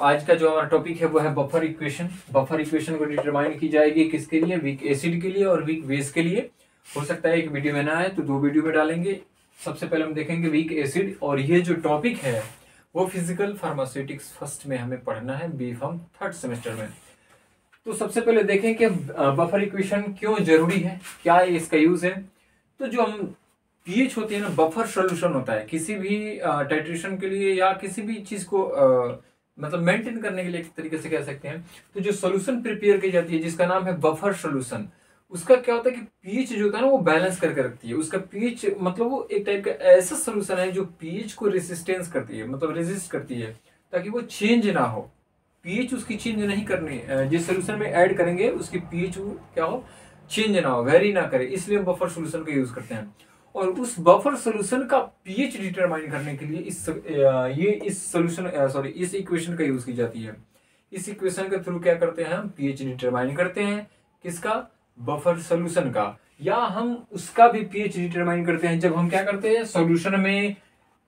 आज का जो हमारा टॉपिक है, वो है बफर इक्वेशन बफर इक्वेशन को डिटरमाइन की जाएगी किसके लिए? वीक एसिड के लिए और वीक बेस के लिए. हो सकता है एक वीडियो में ना आए तो दो वीडियो में डालेंगे. सबसे पहले हम देखेंगे वीक एसिड और ये जो टॉपिक है, वो फ़िज़िकल फार्मास्यूटिक्स फ़र्स्ट में हमें पढ़ना है बी फॉर्म थर्ड सेमेस्टर में. तो सबसे पहले देखें कि बफर इक्वेशन क्यों ज़रूरी है? क्या है इसका यूज़ है? तो जो हम पीएच होती है ना बफर सोल्यूशन होता है. किसी भी टाइट्रेशन के लिए या किसी भी चीज़ को मतलब मेंटेन करने के लिए एक तरीके से कह सकते हैं तो जो सोल्यूशन प्रिपेयर की जाती है, जिसका नाम है बफर सोल्यूशन उसका क्या होता है कि पीएच जो होता है ना, वो बैलेंस करके रखती है। उसका पीएच मतलब वो एक टाइप का ऐसा सोल्यूशन है जो पीएच को रेसिस्टेंस करती है मतलब रेजिस्ट करती है, ताकि वो चेंज ना हो। पीएच उसकी चेंज नहीं करनी जिस सोल्यूशन में ऐड करेंगे, उसकी पीएच क्या हो चेंज ना हो वेरी ना करे। इसलिए हम बफर सोल्यूशन का यूज़ करते हैं। और उस बफर सोल्यूशन का पीएच डिटरमाइन करने के लिए इस ये इस सोल्यूशन सॉरी इस इक्वेशन का यूज़ की जाती है। इस इक्वेशन के थ्रू क्या करते हैं हम? पीएच डिटरमाइन करते हैं। किसका? बफर सोल्यूशन का। या हम उसका भी पीएच डिटरमाइन करते हैं। जब हम क्या करते हैं? सोल्यूशन में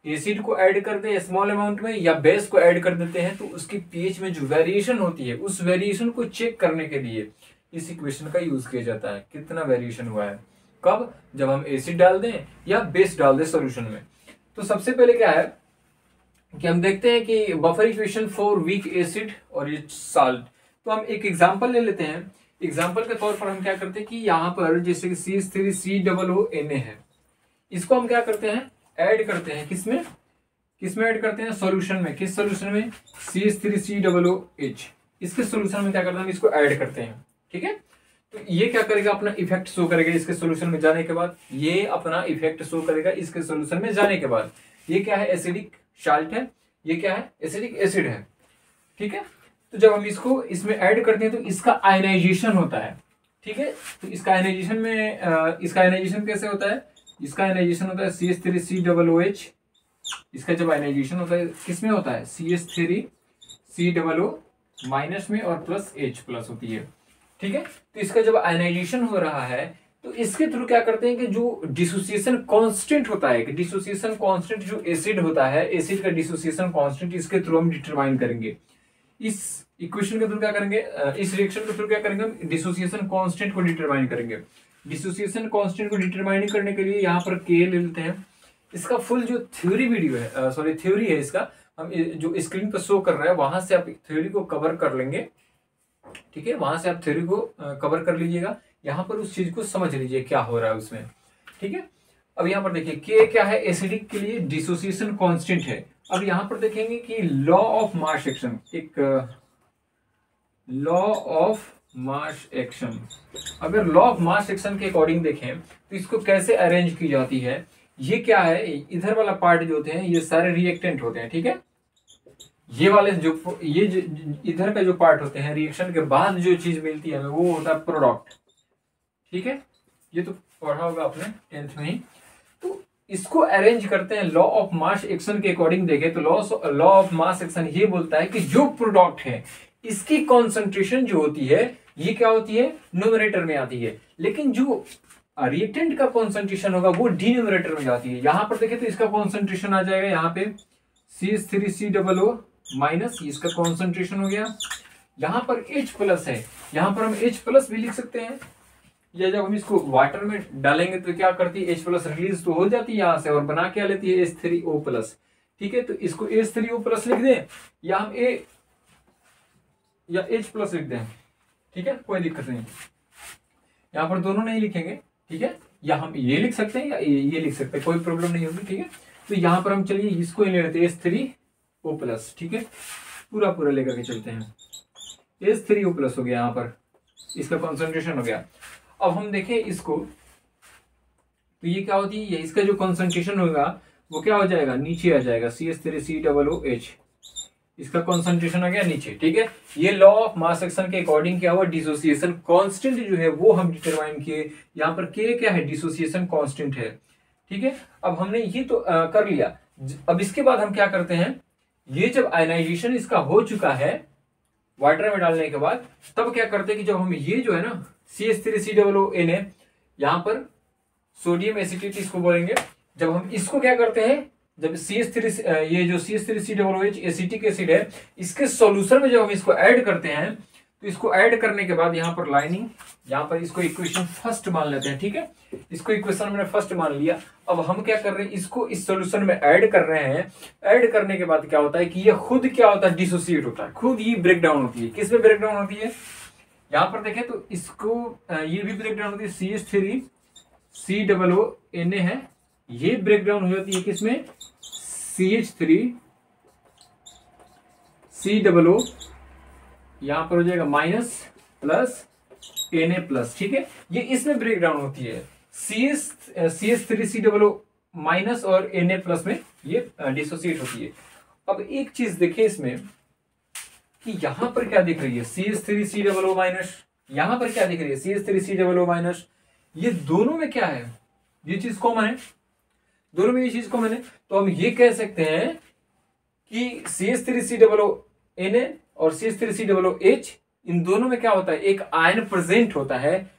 एसिड को ऐड करते हैं स्मॉल अमाउंट में या बेस को ऐड कर देते हैं तो उसकी पीएच में जो वेरिएशन होती है, उस वेरिएशन को चेक करने के लिए इस इक्वेशन का यूज़ किया जाता है। कितना वेरिएशन हुआ है? कब? जब हम एसिड डाल दें या बेस डाल दें सोल्यूशन में। तो सबसे पहले क्या है कि हम देखते हैं कि buffer equation for weak acid और ये साल्ट तो हम एक एग्जांपल ले लेते हैं। एग्जांपल के तौर पर हम क्या करते हैं कि यहाँ पर जैसे कि C three C double O N A है। इसको हम क्या करते हैं? ऐड करते हैं किसमें? किसमें ऐड करते हैं? सॉल्यूशन में। किस सॉल्यूशन में? C three C double O H इसके सॉल्यूशन में क्या करते हैं? हम इसको ऐड करते हैं। ठीक है? तो ये क्या करेगा? अपना इफ़ेक्ट शो करेगा इसके सोल्यूशन में जाने के बाद। ये अपना इफ़ेक्ट शो करेगा इसके सोल्यूशन में जाने के बाद। ये क्या है? एसिडिक शाल्ट है। ये क्या है? एसिडिक एसिड है। ठीक है? तो जब हम इसको इसमें ऐड करते हैं तो इसका आयनाइजेशन होता है। ठीक है? तो इसका आयनाइजेशन में इसका आयनाइजेशन कैसे होता है? इसका आयनाइजेशन होता है C S three C double O H इसका जब आयनाइजेशन होता है, किसमें होता है? C S three C double O minus में और प्लस एच प्लस होती है। ठीक है? तो इसका जब आयनाइजेशन हो रहा है तो इसके थ्रू क्या करते हैं कि जो डिसोसिएशन कांस्टेंट होता है डिसोसिएशन कांस्टेंट जो एसिड होता है एसिड का डिसोसिएशन कांस्टेंट इसके थ्रू हम डिटरमाइन करेंगे। इस इक्वेशन के थ्रू क्या करेंगे? इस रिएक्शन के थ्रू क्या करेंगे हम? डिसोसिएशन कांस्टेंट को डिटरमाइन करेंगे। डिसोसिएशन कांस्टेंट को डिटरमाइन करने के लिए यहाँ पर के ले लेते हैं। इसका फुल जो थ्योरी वीडियो है सॉरी थ्योरी है इसका। हम जो स्क्रीन पर शो कर रहा है, वहाँ से आप थ्योरी को कवर कर लेंगे। ठीक है? वहाँ से आप थ्योरी को कवर कर लीजिएगा। यहाँ पर उस चीज़ को समझ लीजिए क्या हो रहा है उसमें। ठीक है? अब यहाँ पर देखिए के क्या है? एसिडिक के लिए डिसोसिएशन कांस्टेंट है। अब यहाँ पर देखेंगे कि लॉ ऑफ़ मास एक्शन एक लॉ ऑफ़ मास एक्शन अगर लॉ ऑफ़ मास एक्शन के अकॉर्डिंग देखें तो इसको कैसे अरेंज की जाती है? ये क्या है? इधर वाला पार्ट जो होते हैं, ये सारे रिएक्टेंट होते हैं, ठीक है? ये वाले जो ये जो, इधर का जो पार्ट होते हैं रिएक्शन के बाद जो चीज़ मिलती है हमें वो होता है प्रोडक्ट ठीक है? ये तो पढ़ा होगा आपने टेंथ में ही। तो इसको अरेंज करते हैं लॉ ऑफ़ मास एक्शन के अकॉर्डिंग देखें तो law law of mass action ये बोलता है कि जो प्रोडक्ट है इसकी कॉन्सेंट्रेशन जो होती है ये क्या होती है? न्यूमरेटर में आती है। लेकिन जो रिएक्टेंट का कॉन्सेंट्रेशन होगा वो डीन्यूमरेटर में जाती है। यहाँ पर देखें तो इसका कॉन्सेंट्रेशन आ जाएगा यहाँ पे C three C double O minus इसका कॉन्सेंट्रेशन हो गया। यहाँ पर H प्लस है। यहाँ पर हम H प्लस भी लिख सकते हैं। या जब हम इसको वाटर में डालेंगे तो क्या करती है? H प्लस रिलीज़ तो हो जाती है यहाँ से और बना क्या लेती है एच थ्री ओ प्लस ठीक है? तो इसको एच थ्री ओ प्लस लिख दें। या हम ए या एच प्लस लिख दें। ठीक है? कोई दिक्कत नहीं। यहाँ पर दोनों नहीं लिखेंगे। ठीक है? या हम ये लिख सकते हैं या ये लिख सकते हैं। कोई प्रॉब्लम नहीं होगी। ठीक है? तो यहाँ पर हम चलिए, इसको ही ले लेते हैं एस थ्री ओ प्लस ठीक है? पूरा पूरा लेकर के चलते हैं। एस थ्री ओ प्लस हो गया यहाँ पर। इसका कॉन्सेंट्रेशन हो गया। अब हम देखें इसको। तो ये क्या होती है? इसका जो कॉन्सेंट्रेशन होगा वो क्या हो जाएगा? नीचे आ जाएगा। C S three C double O H इसका कॉन्सेंट्रेशन आ गया नीचे ठीक है? ये लॉ ऑफ़ मास एक्शन के अकॉर्डिंग क्या हुआ? डिसोसिएशन कांस्टेंट जो है वो हम डिटरमाइन किए। यहाँ पर के क्या है? डिसोसिएशन कांस्टेंट है। ठीक है? अब हमने ये तो आ, कर लिया। अब इसके बाद हम क्या करते हैं? ये जब आयनाइजेशन इसका हो चुका है वाटर में डालने के बाद, तब क्या करते हैं कि जब हम ये जो है ना C S three C W N A यहाँ पर सोडियम एसिटेट इसको बोलेंगे। जब हम इसको क्या करते हैं, जब सी एस थ्री ये जो C S three C double H acetic acid है, इसके सोल्यूशन में जब हम इसको एड करते हैं तो इसको ऐड करने के बाद यहाँ पर लाइनिंग यहाँ पर इसको इक्वेशन फ़र्स्ट मान लेते हैं, ठीक है? इसको इक्वेशन मैंने फ़र्स्ट मान लिया। अब हम क्या कर रहे हैं? इसको इस सोल्यूशन में ऐड कर रहे हैं। ऐड करने के बाद क्या होता है कि ये खुद क्या होता है? डिसोसिएट होता है। खुद ये ब्रेक डाउन होती है। किसमें ब्रेक डाउन होती है? यहाँ पर देखें तो इसको ये भी ब्रेक डाउन होती है। C H three C double O N A है। ये ब्रेक डाउन हो जाती है किसमें C H three C double O यहाँ पर हो जाएगा minus plus N A plus, ठीक है? ये इसमें ब्रेक डाउन होती है। C S C S three C double minus और एन ए प्लस में ये डिसोसिएट होती है। अब एक चीज़ देखिए इसमें कि यहाँ पर क्या दिख रही है? C S three C double O minus यहाँ पर क्या दिख रही है? C S three C double O minus ये दोनों में क्या है? ये चीज़ कॉमन है। दोनों में ये चीज़ कॉमन है। तो हम ये कह सकते हैं कि C S three C double O N A और C S three C double H इन दोनों में क्या होता है? एक आयन प्रेजेंट होता है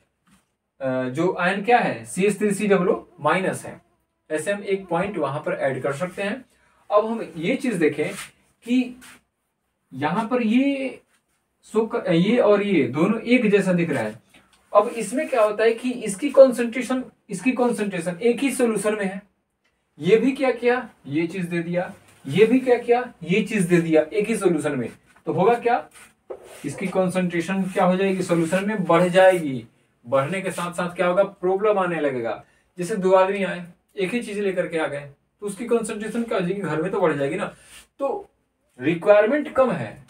जो आयन क्या है? C S three C double minus है। ऐसे हम एक पॉइंट वहाँ पर ऐड कर सकते हैं। अब हम ये चीज़ देखें कि यहाँ पर ये सो ये और ये दोनों एक जैसा दिख रहा है। अब इसमें क्या होता है कि इसकी कॉन्सेंट्रेशन इसकी कॉन्सेंट्रेशन एक ही सोल्यूशन में है। ये भी क्या किया? ये चीज़ दे दिया। ये भी क्या किया? ये चीज़ दे दिया एक ही सोल्यूशन में। तो होगा क्या? इसकी कॉन्सेंट्रेशन क्या हो जाएगी? सोल्यूशन में बढ़ जाएगी। बढ़ने के साथ साथ क्या होगा? प्रॉब्लम आने लगेगा। जैसे दो आदमी आए, एक ही चीज़ लेकर के आ गए तो उसकी कॉन्सेंट्रेशन क्या हो जाएगी? घर में तो बढ़ जाएगी ना। तो रिक्वायरमेंट कम है।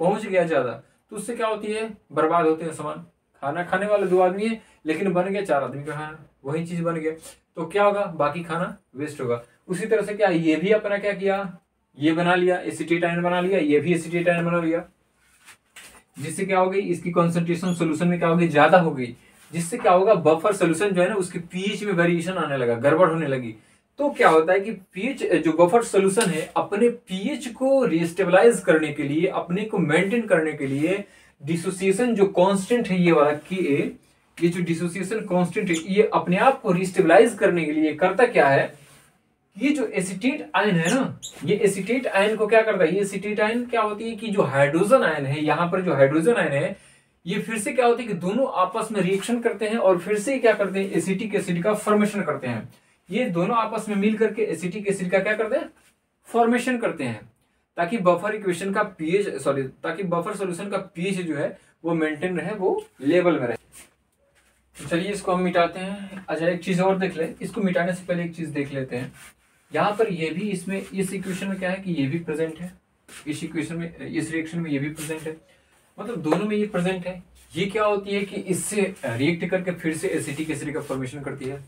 पहुँच गया ज़्यादा। तो उससे क्या होती है? बर्बाद होते हैं सामान। खाना खाने वाले दो आदमी है, लेकिन बन गया चार आदमी का खाना। वही चीज़ बन गया। तो क्या होगा? बाकी खाना वेस्ट होगा। उसी तरह से क्या? ये भी अपना क्या किया? ये बना लिया एसिटेट आयन बना लिया, ये भी एसिटेट आयन बना लिया। जिससे क्या हो गई? इसकी कॉन्सेंट्रेशन सोल्यूशन में क्या होगी ज़्यादा हो गई। जिससे क्या होगा? बफर सोल्यूशन जो है ना, उसके पीएच में वेरिएशन आने लगा, गड़बड़ होने लगी। तो क्या होता है कि पीएच जो बफर सोल्यूशन है, अपने पीएच को रिस्टेबलाइज करने के लिए, अपने को मेंटेन करने के लिए डिसोसिएशन जो कांस्टेंट है, ये वाला की ये जो डिसोसिएशन कांस्टेंट है, ये अपने आप को रिस्टेबलाइज करने के लिए करता क्या है? ये जो एसिटेट आयन है ना, ये एसिटेट आयन को क्या करता है? ये एसिटेट आयन क्या होती है कि जो हाइड्रोजन आयन है, यहाँ पर जो हाइड्रोजन आयन है, ये फिर से क्या होती है कि दोनों आपस में रिएक्शन करते हैं और फिर से क्या करते हैं? एसिटिक एसिड का फॉर्मेशन करते हैं। ये दोनों आपस में मिल करके एसिटिक एसिड का क्या करते हैं? फॉर्मेशन करते हैं। ताकि बफर इक्वेशन का पीएच सॉरी ताकि बफर सोल्यूशन का पीएच जो है, वो मेंटेन रहे, वो लेवल में रहे। तो चलिए इसको हम मिटाते हैं। अच्छा एक चीज़ और देख ले। इसको मिटाने से पहले एक चीज़ देख लेते हैं। यहाँ पर ये भी इसमें, इस इक्वेशन में क्या है कि ये भी प्रेजेंट है। इस इक्वेशन में, इस रिएक्शन में ये भी प्रेजेंट है। मतलब दोनों में ये प्रेजेंट है। ये क्या होती है कि इससे रिएक्ट करके फिर से एसिटिक एसिड का फॉर्मेशन करती है।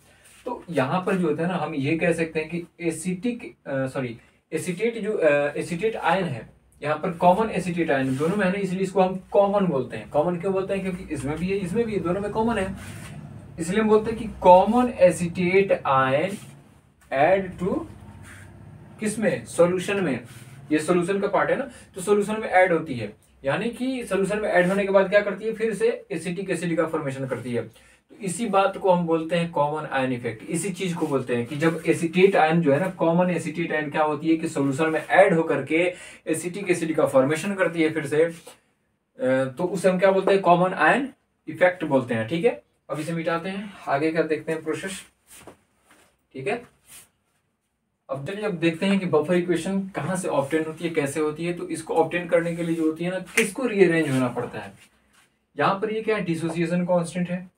तो यहाँ पर जो होता है ना, हम ये कह सकते हैं कि एसिटिक सॉरी एसिटेट जो एसिटेट आयन है, यहाँ पर कॉमन एसिटेट आयन दोनों में है ना, इसलिए इसको हम कॉमन बोलते हैं। कॉमन क्यों बोलते हैं? क्योंकि इसमें भी है, इसमें भी है, दोनों में कॉमन है। इसलिए हम बोलते हैं कि common acetate ion add to किसमें सोल्यूशन में। ये सॉल्यूशन का पार्ट है ना? तो सोल्यूशन में ऐड होती है। यानी कि सोल्यूशन में ऐड होने के बाद क्या करती है? फिर से एसिटिक एसिड का फॉर्मेशन करती है। तो इसी बात को हम बोलते हैं कॉमन आयन इफ़ेक्ट इसी चीज़ को बोलते हैं कि जब एसिटेट आयन जो है ना कॉमन एसिटेट आयन क्या होती है? कि सोल्यूशन में ऐड होकर के एसिटिक एसिड का फॉर्मेशन करती है फिर से। तो उसे हम क्या बोलते हैं? कॉमन आयन इफ़ेक्ट बोलते हैं। ठीक है? अब इसे मिटाते हैं। आगे का देखते हैं प्रोसेस ठीक है? अब चलिए अब देखते हैं कि बफर इक्वेशन कहाँ से ऑप्टेन होती है, कैसे होती है तो इसको ऑप्टेन करने के लिए जो होती है ना, किसको रीअरेंज होना पड़ता है? यहाँ पर ये क्या है? डिसोसिएशन कांस्टेंट है।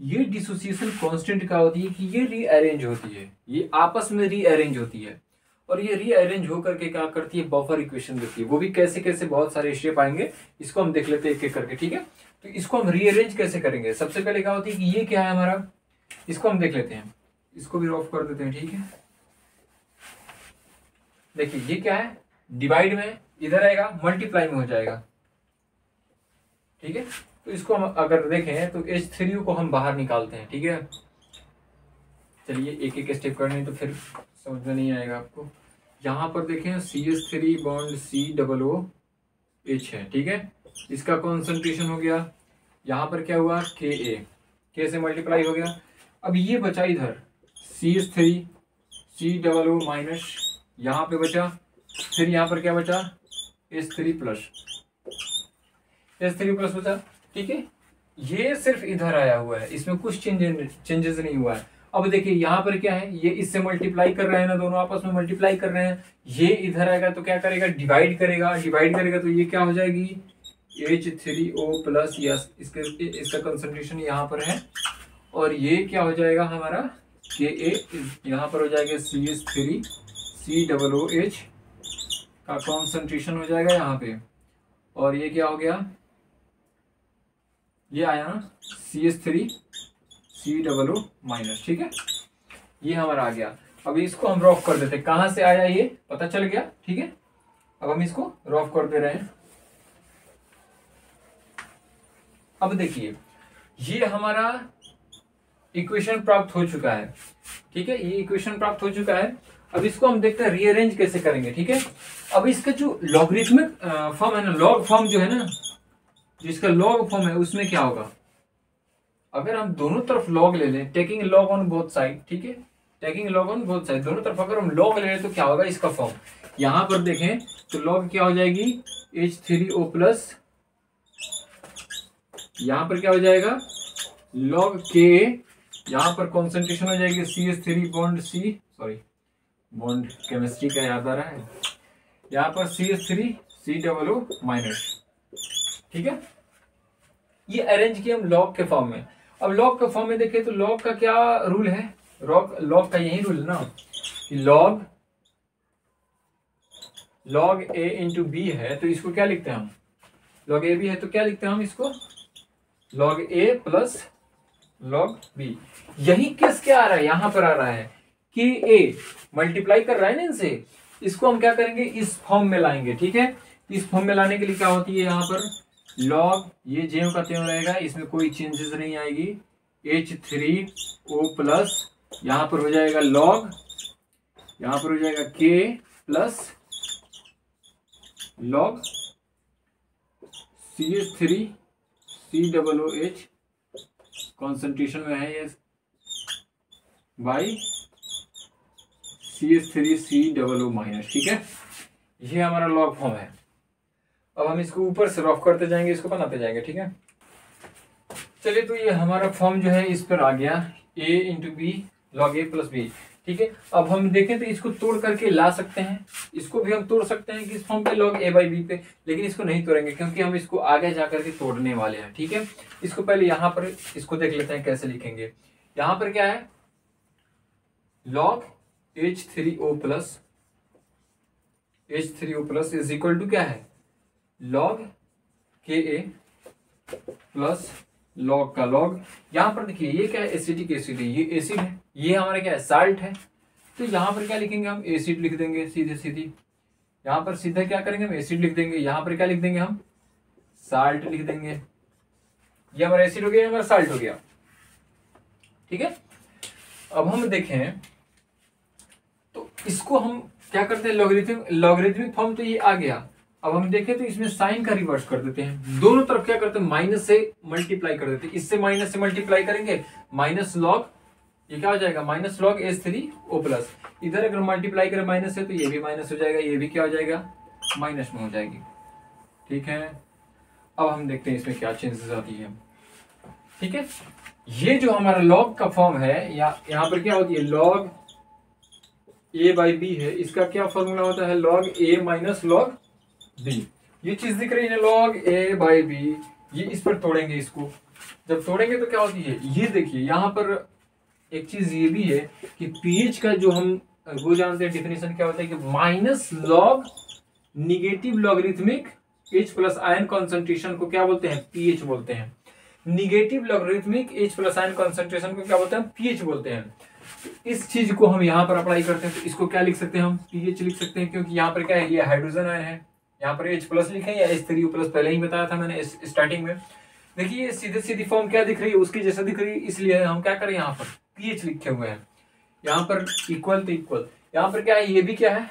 ये डिसोसिएशन कांस्टेंट क्या होती है कि ये रीअरेंज होती है। ये आपस में रीअरेंज होती है। और ये रीअरेंज होकर के क्या करती है? बफर इक्वेशन देती है। वो भी कैसे कैसे बहुत सारे स्टेप आएँगे, इसको हम देख लेते हैं एक एक करके, ठीक है? तो इसको हम रीअरेंज कैसे करेंगे? सबसे पहले क्या होती है कि ये क्या है हमारा? इसको हम देख लेते हैं। इसको भी ऑफ़ कर देते हैं, ठीक है? देखिए, ये क्या है? डिवाइड में इधर आएगा मल्टीप्लाई में हो जाएगा। ठीक है? तो इसको हम अगर देखें तो एच थ्री को हम बाहर निकालते हैं, ठीक है? चलिए, एक एक स्टेप करने तो फिर समझ में नहीं आएगा आपको। यहाँ पर देखें C S three bond C double O H है, ठीक है? इसका कॉन्सेंट्रेशन हो गया। यहाँ पर क्या हुआ? के ए के से मल्टीप्लाई हो गया। अब ये बचा इधर। C S three C double O minus यहाँ पे बचा, फिर यहाँ पर क्या बचा? S three plus S three plus बचा, ठीक है? ये सिर्फ़ इधर आया हुआ है, इसमें कुछ चेंजेस नहीं हुआ है। अब देखिए, यहाँ पर क्या है? ये इससे मल्टीप्लाई कर रहे हैं ना, दोनों आपस में मल्टीप्लाई कर रहे हैं। ये इधर आएगा तो क्या करेगा? डिवाइड करेगा। डिवाइड करेगा तो ये क्या हो जाएगी? H three O plus yes इसके, इसका कंसंट्रेशन यहाँ पर है। और ये क्या हो जाएगा हमारा? के ए यहाँ पर हो जाएगा C S three C double O H का कॉन्सेंट्रेशन हो जाएगा यहाँ पे। और ये क्या हो गया? ये आया ना C S three C double O minus ठीक है? ये हमारा आ गया। अब इसको हम रॉफ कर देते कहाँ से आया ये? पता चल गया, ठीक है? अब हम इसको रॉफ कर दे रहे हैं। अब देखिए, ये हमारा इक्वेशन प्राप्त हो चुका है, ठीक है? ये इक्वेशन प्राप्त हो चुका है। अब इसको हम देखते हैं रीअरेंज कैसे करेंगे, ठीक है? अब इसका जो लॉगरिथमिक फॉर्म है ना लॉग फॉर्म जो है ना जिसका लॉग फॉर्म है, उसमें क्या होगा? अगर हम दोनों तरफ़ लॉग ले लें taking log on both side ठीक है? Taking log on both side दोनों तरफ़ अगर हम लॉग ले लें तो क्या होगा इसका फॉर्म यहाँ पर देखें तो लॉग क्या हो जाएगी? एच थ्री ओ प्लस यहाँ पर क्या हो जाएगा? लॉग के यहाँ पर कॉन्सेंट्रेशन हो जाएगी C S three bond C sorry bond chemistry का याद आ रहा है। यहाँ पर C S three C double O minus ठीक है? ये अरेंज किया हम लॉग के फॉर्म में। अब लॉग के फॉर्म में देखें तो लॉग का क्या रूल है? लॉग लॉग का यही रूल ना? कि log log A into B है तो इसको क्या लिखते हैं हम? लॉग ए बी है तो क्या लिखते हैं हम इसको? Log A plus log B यही केस क्या आ रहा है? यहाँ पर आ रहा है। कि ए मल्टीप्लाई कर रहा है ना इनसे, इसको हम क्या करेंगे? इस फॉर्म में लाएँगे, ठीक है? इस फॉर्म में लाने के लिए क्या होती है यहाँ पर? लॉग ये जेव का त्यों रहेगा, इसमें कोई चेंजेस नहीं आएगी। एच थ्री ओ प्लस यहाँ पर हो जाएगा लॉग यहाँ पर हो जाएगा K plus log C H three C double O H concentration में है ये by C H three C double O minus ठीक है? ये हमारा लॉग फॉर्म है। अब हम इसको ऊपर से रॉफ करते जाएँगे, इसको बनाते जाएँगे, ठीक है? चलिए तो ये हमारा फॉर्म जो है, इस पर आ गया। A into B log A plus B ठीक है? अब हम देखें तो इसको तोड़ करके ला सकते हैं। इसको भी हम तोड़ सकते हैं किस फॉर्म पे लॉग ए बाई बी पे, लेकिन इसको नहीं तोड़ेंगे, क्योंकि हम इसको आगे जा करके तोड़ने वाले हैं, ठीक है? इसको पहले यहाँ पर, इसको देख लेते हैं कैसे लिखेंगे। यहाँ पर क्या है? Log H three O plus H three O plus is equal to क्या है? लॉग के ए प्लस लॉग का लॉग यहाँ पर देखिए, ये क्या है? एसिडिक एसिड है। ये एसिड है। ये हमारा क्या है? साल्ट है। तो यहाँ पर क्या लिखेंगे हम? एसिड लिख देंगे सीधे सीधी। यहाँ पर सीधा क्या करेंगे हम? एसिड लिख देंगे। यहाँ पर क्या लिख देंगे हम? साल्ट लिख देंगे। ये हमारा एसिड हो गया हमारा साल्ट हो गया। ठीक है? अब हम देखें इसको हम क्या करते हैं? लॉगरिथमिक लॉगरिथमिक फॉर्म तो ये आ गया। अब हम देखें तो इसमें साइन का रिवर्स कर देते हैं। दोनों तरफ़ क्या करते हैं? माइनस से मल्टीप्लाई कर देते हैं। इससे माइनस से मल्टीप्लाई करेंगे। माइनस लॉग ये क्या हो जाएगा? Minus log S three O plus इधर अगर मल्टीप्लाई करें माइनस से तो ये भी माइनस हो जाएगा। ये भी क्या हो जाएगा? माइनस में हो जाएगी। ठीक है? अब हम देखते हैं इसमें क्या चेंजेस आती है। ठीक है? ये जो हमारा लॉग का फॉर्म है, या यहाँ पर क्या होती है? लॉग ए बाई बी है। इसका क्या फॉर्मूला होता है? Log A minus log B ये चीज़ दिख रही है लॉग ए बाई बी ये इस पर तोड़ेंगे इसको। जब तोड़ेंगे तो क्या होती है? ये देखिए, यहाँ पर एक चीज़ ये भी है कि पीएच का जो हम, वो जानते हैं डिफिनेशन क्या होता है कि minus log negative logarithmic H plus ion concentration को क्या बोलते हैं? पीएच बोलते हैं। Negative logarithmic H plus ion concentration को क्या बोलते हैं? पीएच बोलते हैं। इस चीज़ को हम यहाँ पर अप्लाई करते हैं तो इसको क्या लिख सकते हैं हम? पीएच लिख सकते हैं, क्योंकि यहाँ पर क्या है, ये हाइड्रोजन आयन है। यहाँ पर एच प्लस लिखे या एच थ्री प्लस पहले ही बताया था मैंने स्टार्टिंग में। देखिए, ये सीधे सीधी फॉर्म क्या दिख रही है? उसकी जैसा दिख रही है, इसलिए हम क्या करें यहाँ पर? पीएच लिखे हुए हैं। यहाँ पर इक्वल तो इक्वल यहाँ पर क्या है, ये भी क्या है?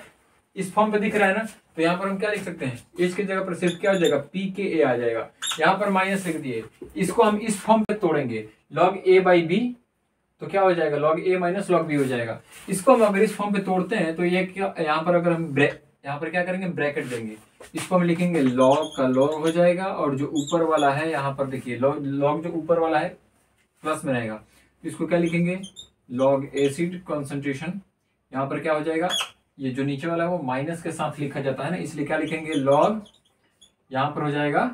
इस फॉर्म पे दिख रहा है ना? तो यहाँ पर हम क्या लिख सकते हैं? एच की जगह पर सिर्फ़ क्या हो जाएगा? पी के ए आ जाएगा। यहाँ पर माइनस लिख दिए। इसको हम इस फॉर्म पे तोड़ेंगे। लॉग ए बाई बी तो क्या हो जाएगा? Log A minus log B हो जाएगा। इसको हम अगर इस फॉर्म पे तोड़ते हैं तो ये यहाँ पर अगर हम ब्रेक यहाँ पर क्या करेंगे? ब्रैकेट देंगे। इसको हम लिखेंगे लॉग का लॉग हो जाएगा, और जो ऊपर वाला है, यहाँ पर देखिए लॉग लॉग जो ऊपर वाला है प्लस में रहेगा। इसको क्या लिखेंगे? लॉग एसिड कॉन्सेंट्रेशन यहाँ पर क्या हो जाएगा? ये जो नीचे वाला है, वो माइनस के साथ लिखा जाता है ना, इसलिए क्या लिखेंगे? लॉग यहाँ पर हो जाएगा।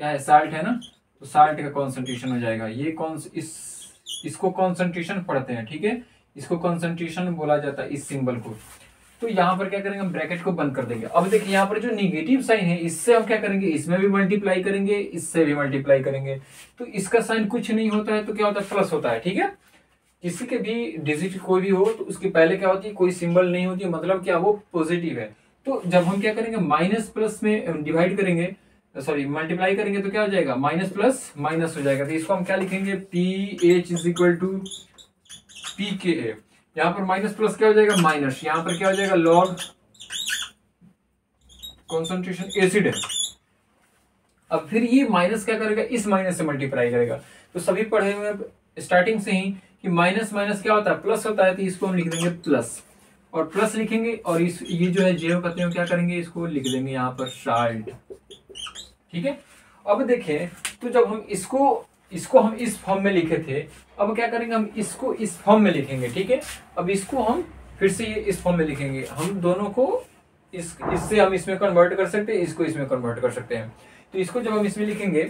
क्या है? साल्ट है ना? तो साल्ट का कॉन्सेंट्रेशन हो जाएगा। ये कौन, इस इसको कॉन्सेंट्रेशन पढ़ते हैं, ठीक है? इसको कॉन्सेंट्रेशन बोला जाता है इस सिंबल को। तो यहाँ पर क्या करेंगे, हम ब्रैकेट को बंद कर देंगे। अब देखिए, यहाँ पर जो निगेटिव साइन है, इससे हम क्या करेंगे? इसमें भी मल्टीप्लाई करेंगे, इससे भी मल्टीप्लाई करेंगे। तो इसका साइन कुछ नहीं होता है तो क्या होता है? प्लस होता है, ठीक है? किसी के भी डिजिट कोई भी हो तो उसके पहले क्या होती है? कोई सिंबल नहीं होती मतलब क्या? वो पॉजिटिव है। तो जब हम क्या करेंगे? माइनस प्लस में डिवाइड करेंगे सॉरी मल्टीप्लाई करेंगे तो क्या हो जाएगा? माइनस प्लस माइनस हो जाएगा। तो इसको हम क्या लिखेंगे? P H is equal to P K A यहाँ पर माइनस प्लस क्या हो जाएगा? माइनस यहाँ पर क्या हो जाएगा? लॉग कॉन्सेंट्रेशन एसिड है। अब फिर ये माइनस क्या करेगा? इस माइनस से मल्टीप्लाई करेगा। तो सभी पढ़े हुए स्टार्टिंग से ही कि माइनस माइनस क्या होता है? प्लस होता है तो इसको हम लिख देंगे प्लस और प्लस लिखेंगे, और इस ये जो है जेरो कहते हैं क्या करेंगे? इसको लिख देंगे यहाँ पर साल्ट ठीक है? अब देखें तो जब हम इसको इसको हम इस फॉर्म में लिखे थे, अब क्या करेंगे हम इसको इस फॉर्म में लिखेंगे, ठीक है? अब इसको हम फिर से ये इस फॉर्म में लिखेंगे। हम दोनों को इस, इससे हम इसमें कन्वर्ट कर सकते हैं, इसको इसमें कन्वर्ट कर सकते हैं। तो इसको जब हम इसमें लिखेंगे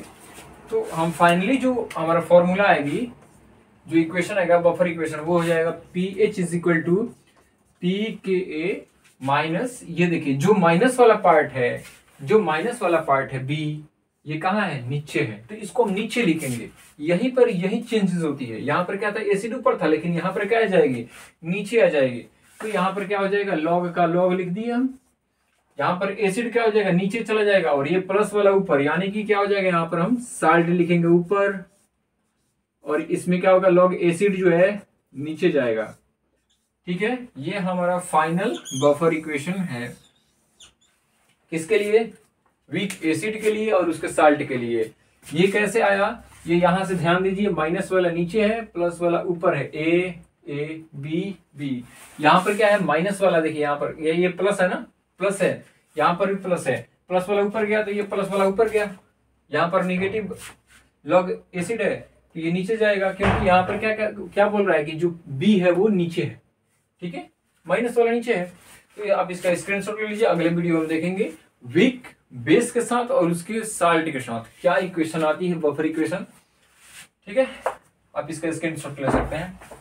तो हम फाइनली जो हमारा फॉर्मूला आएगी, जो इक्वेशन आएगा बफर इक्वेशन वो हो जाएगा P H is equal to P K A minus ये देखिए, जो माइनस वाला पार्ट है जो माइनस वाला पार्ट है बी ये कहाँ है? नीचे है। तो इसको हम नीचे लिखेंगे। यहीं पर यही चेंजेस होती है। यहाँ पर क्या था? एसिड ऊपर था, लेकिन यहाँ पर क्या आ जाएगी? नीचे आ जाएगी। तो यहाँ पर क्या हो जाएगा? लॉग का लॉग लिख दिए हम। यहाँ पर एसिड क्या हो जाएगा? नीचे चला जाएगा। और ये प्लस वाला ऊपर, यानी कि क्या हो जाएगा? यहाँ पर हम साल्ट लिखेंगे ऊपर। और इसमें क्या होगा? लॉग एसिड जो है, नीचे जाएगा। ठीक है? ये हमारा फाइनल बफर इक्वेशन है। किसके लिए? वीक एसिड के लिए और उसके साल्ट के लिए। ये कैसे आया? ये यहाँ से ध्यान दीजिए माइनस वाला नीचे है प्लस वाला ऊपर है। ए ए बी बी यहाँ पर क्या है? माइनस वाला देखिए यहाँ पर। ये ये प्लस है ना? प्लस है। यहाँ पर भी प्लस है। प्लस वाला ऊपर गया तो ये प्लस वाला ऊपर गया। यहाँ पर निगेटिव लॉग एसिड है तो ये नीचे जाएगा क्योंकि यहाँ पर क्या, क्या क्या बोल रहा है कि जो बी है वो नीचे है। ठीक है? माइनस वाला नीचे है। तो आप इसका स्क्रीनशॉट ले लीजिए, अगले वीडियो में देखेंगे। वीक बेस के साथ और उसके साल्ट के साथ। क्या इक्वेशन आती है बफर इक्वेशन ठीक है? आप इसका स्क्रीनशॉट ले सकते हैं।